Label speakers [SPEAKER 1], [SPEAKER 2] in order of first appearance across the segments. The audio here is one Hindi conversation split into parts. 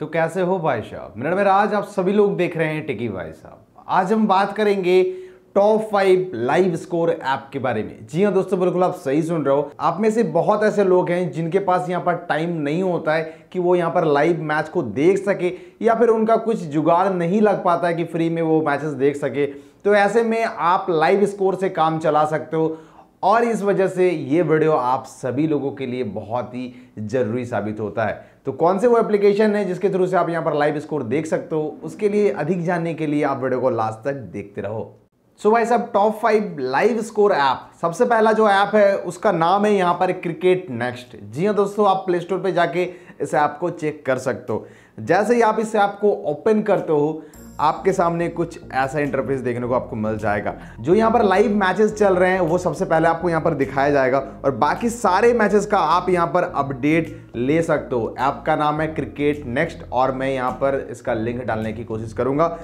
[SPEAKER 1] तो कैसे हो भाई साहब? मेरा मेरा आज आप सभी लोग देख रहे हैं टिकी भाई साहब। आज हम बात करेंगे top five live score app के बारे में। जी हाँ दोस्तों, बिल्कुल आप सही सुन रहे हो। आप में से बहुत ऐसे लोग हैं जिनके पास यहाँ पर टाइम नहीं होता है कि वो यहाँ पर लाइव मैच को देख सके, या फिर उनका कुछ जुगाड़ नहीं लग पाता है कि फ्री में वो मैचेस देख सके। तो ऐसे में आप लाइव स्कोर से काम चला सकते हो। और इस वजह से ये वीडियो आप सभी लोगों के लिए बहुत ही ज़रूरी साबित होता है। तो कौन से वो एप्लीकेशन है जिसके थ्रू से आप यहाँ पर लाइव स्कोर देख सकते हो, उसके लिए अधिक जानने के लिए आप वीडियो को लास्ट तक देखते रहो। सो भाई साहब top five live score app सबसे पहला जो ऐप है, उसका नाम है यहाँ पर क्रिकेट नेक्स्ट जी हाँ दोस्तों, आप प्ले स्टोर पर जाके इस ऐप को चेक कर सकते हो। जैसे ही आप इस ऐप को ओपन करते हो आपके सामने कुछ ऐसा इंटरफेस देखने को आपको मिल जाएगा। जो यहाँ पर लाइव मैचेस चल रहे हैं, वो सबसे पहले आपको यहाँ पर दिखाया जाएगा और बाकी सारे मैचेस का आप यहाँ पर अपडेट ले सकते हो। ऐप का नाम है क्रिकेट नेक्स्ट और मैं यहाँ पर इसका लिंक डालने की कोशिश करूँगा।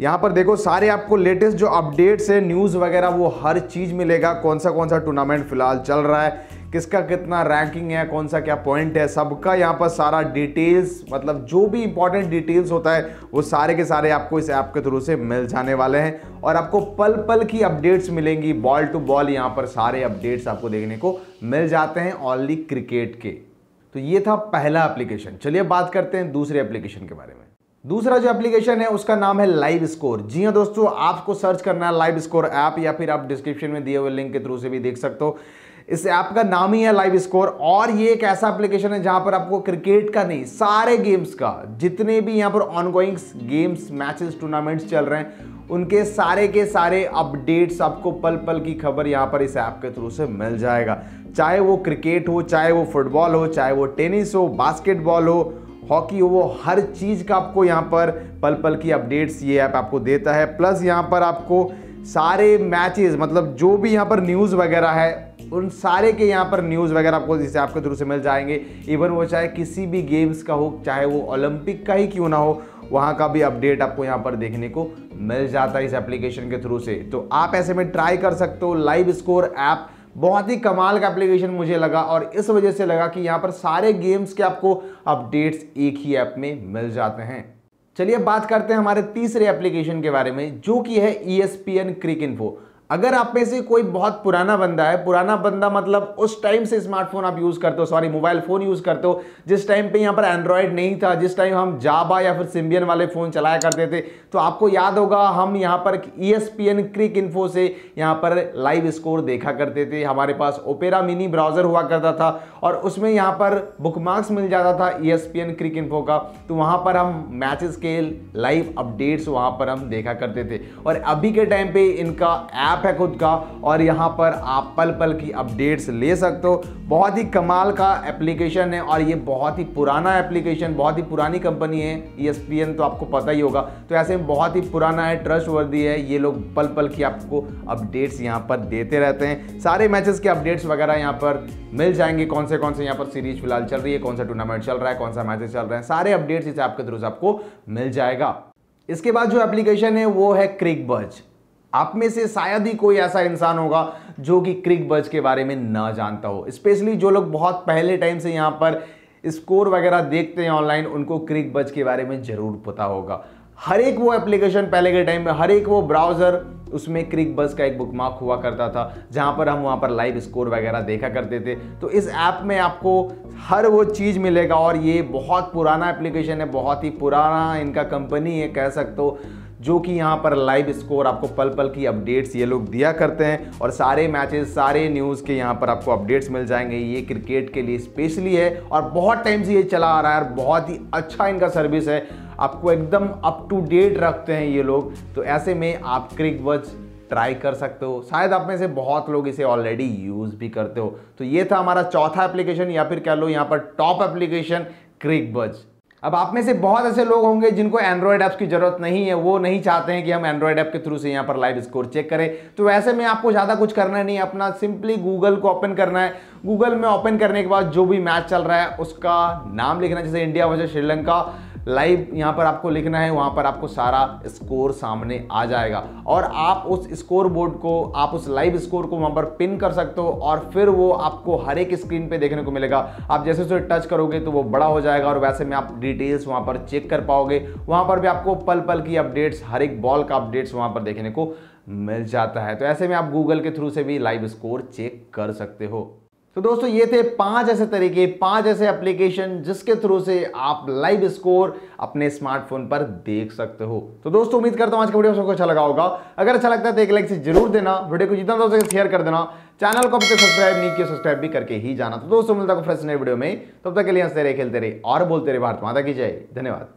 [SPEAKER 1] यहाँ पर देखो, सारे आपको लेटेस्ट जो अपडेट्स है न्यूज़ वगैरह, वो हर चीज़ मिलेगा। कौन सा कौन सा टूर्नामेंट फ़िलहाल चल रहा है किसका कितना रैंकिंग है, कौन सा क्या पॉइंट है, सबका यहाँ पर सारा डिटेल्स मतलब जो भी इंपॉर्टेंट डिटेल्स होता है, वो सारे के सारे आपको इस ऐप के थ्रू से मिल जाने वाले हैं। और आपको पल पल की अपडेट्स मिलेंगी बॉल टू बॉल यहाँ पर सारे अपडेट्स आपको देखने को मिल जाते हैं ऑनली क्रिकेट के। तो ये था पहला एप्लीकेशन चलिए बात करते हैं दूसरे एप्लीकेशन के बारे में। दूसरा जो एप्लीकेशन है, उसका नाम है लाइव स्कोर जी हाँ दोस्तों, आपको सर्च करना है लाइव स्कोर ऐप या फिर आप डिस्क्रिप्शन में दिए हुए लिंक के थ्रू से भी देख सकते हो। इस ऐप का नाम ही है लाइव स्कोर और ये एक ऐसा एप्लीकेशन है जहाँ पर आपको क्रिकेट का नहीं, सारे गेम्स का, जितने भी यहाँ पर ऑनगोइंग गेम्स मैचेस टूर्नामेंट्स चल रहे हैं, उनके सारे के सारे अपडेट्स आपको पल पल की खबर यहाँ पर इस ऐप के थ्रू से मिल जाएगा। चाहे वो क्रिकेट हो, चाहे वो फुटबॉल हो, चाहे वो टेनिस हो बास्केटबॉल हो हॉकी हो, वो हर चीज़ का आपको यहाँ पर पल पल की अपडेट्स ये ऐप आपको देता है। प्लस यहाँ पर आपको सारे मैचेस मतलब जो भी यहाँ पर न्यूज़ वगैरह है, उन सारे के यहाँ पर न्यूज़ वगैरह आपको जिसे आपके थ्रू से मिल जाएँगे। इवन वो चाहे किसी भी गेम्स का हो, चाहे वो ओलंपिक का ही क्यों ना हो, वहाँ का भी अपडेट आपको यहाँ पर देखने को मिल जाता है इस एप्लीकेशन के थ्रू से। तो आप ऐसे में ट्राई कर सकते हो लाइव स्कोर ऐप बहुत ही कमाल का एप्लीकेशन मुझे लगा और इस वजह से लगा कि यहाँ पर सारे गेम्स के आपको अपडेट्स एक ही ऐप में मिल जाते हैं। चलिए बात करते हैं हमारे तीसरे एप्लीकेशन के बारे में, जो कि है E S P N cricinfo अगर आप में से कोई बहुत पुराना बंदा है, पुराना बंदा मतलब उस टाइम से स्मार्टफ़ोन आप यूज़ करते हो सॉरी मोबाइल फ़ोन यूज़ करते हो, जिस टाइम पे यहाँ पर एंड्रॉयड नहीं था, जिस टाइम हम जाबा या फिर सिम्बियन वाले फ़ोन चलाया करते थे तो आपको याद होगा, हम यहाँ पर E S P N cricinfo से यहाँ पर लाइव स्कोर देखा करते थे। हमारे पास ओपेरा मिनी ब्राउज़र हुआ करता था और उसमें यहाँ पर बुक मार्क्स मिल जाता था E S P N cricinfo का। तो वहाँ पर हम मैचेस के लाइव अपडेट्स वहाँ पर हम देखा करते थे। और अभी के टाइम पे इनका ऐप ऐप है खुद का और यहाँ पर आप पल पल की अपडेट्स ले सकते हो। बहुत ही कमाल का एप्लीकेशन है और ये बहुत ही पुराना एप्लीकेशन बहुत ही पुरानी कंपनी है ई e तो आपको पता ही होगा। तो ऐसे में बहुत ही पुराना है ट्रस्ट वर्दी है, ये लोग पल पल की आपको अपडेट्स यहाँ पर देते रहते हैं। सारे मैचेस के अपडेट्स वगैरह यहाँ पर मिल जाएँगे। कौन से कौन से यहाँ पर सीरीज़ फ़िलहाल चल रही है कौन सा टूर्नामेंट चल रहा है कौन सा मैचेस चल रहे हैं, सारे अपडेट्स इस ऐप के थ्रू आपको मिल जाएगा। इसके बाद जो एप्लीकेशन है, वो है क्रिक बज आप में से शायद ही कोई ऐसा इंसान होगा जो कि क्रिक बज के बारे में ना जानता हो। स्पेशली जो लोग बहुत पहले टाइम से यहाँ पर स्कोर वगैरह देखते हैं ऑनलाइन उनको क्रिक बज के बारे में ज़रूर पता होगा। हर एक वो एप्लीकेशन पहले के टाइम में, हर एक वो ब्राउज़र उसमें क्रिक बस का एक बुकमार्क हुआ करता था, जहाँ पर हम वहाँ पर लाइव स्कोर वगैरह देखा करते थे। तो इस ऐप में आपको हर वो चीज़ मिलेगा और ये बहुत पुराना एप्लीकेशन है, बहुत ही पुराना इनका कंपनी है, कह सकते हो। जो कि यहाँ पर लाइव स्कोर आपको पल पल की अपडेट्स ये लोग दिया करते हैं और सारे मैचेस सारे न्यूज़ के यहाँ पर आपको अपडेट्स मिल जाएँगे। ये क्रिकेट के लिए स्पेशली है और बहुत टाइम से ये चला आ रहा है और बहुत ही अच्छा इनका सर्विस है। आपको एकदम अप टू डेट रखते हैं ये लोग। तो ऐसे में आप क्रिक वच ट्राई कर सकते हो। शायद आप में से बहुत लोग इसे ऑलरेडी यूज़ भी करते हो। तो ये था हमारा चौथा एप्लीकेशन या फिर कह लो यहाँ पर टॉप एप्लीकेशन क्रिक बज अब आप में से बहुत ऐसे लोग होंगे जिनको एंड्रॉयड ऐप्स की ज़रूरत नहीं है, वो नहीं चाहते हैं कि हम एंड्रॉयड ऐप के थ्रू से यहाँ पर लाइव स्कोर चेक करें। तो वैसे में आपको ज़्यादा कुछ करना नहीं, अपना सिंपली गूगल को ओपन करना है। गूगल में ओपन करने के बाद जो भी मैच चल रहा है, उसका नाम लिखना, जैसे इंडिया वर्सेज श्रीलंका लाइव यहाँ पर आपको लिखना है, वहाँ पर आपको सारा स्कोर सामने आ जाएगा। और आप उस स्कोर बोर्ड को, आप उस लाइव स्कोर को वहाँ पर पिन कर सकते हो और फिर वो आपको हर एक स्क्रीन पे देखने को मिलेगा। आप जैसे उसे टच करोगे तो वो बड़ा हो जाएगा और वैसे में आप डिटेल्स वहाँ पर चेक कर पाओगे। वहाँ पर भी आपको पल पल की अपडेट्स हर एक बॉल का अपडेट्स वहाँ पर देखने को मिल जाता है। तो ऐसे में आप गूगल के थ्रू से भी लाइव स्कोर चेक कर सकते हो। तो दोस्तों, ये थे पाँच ऐसे तरीके, पाँच ऐसे एप्लीकेशन जिसके थ्रू से आप लाइव स्कोर अपने स्मार्टफ़ोन पर देख सकते हो। तो दोस्तों, उम्मीद करता हूँ आज का वीडियो सबको अच्छा लगा होगा। अगर अच्छा लगता है तो एक लाइक से ज़रूर देना, वीडियो को जितना दोस्तों शेयर कर देना चैनल को अभी तक सब्सक्राइब नहीं किया सब्सक्राइब भी करके ही जाना। तो दोस्तों, मिलता फ्रेश नए वीडियो में। तब तक के लिए हँसते रहे खेलते रहे और बोलते रहे भारत माता की जय। धन्यवाद।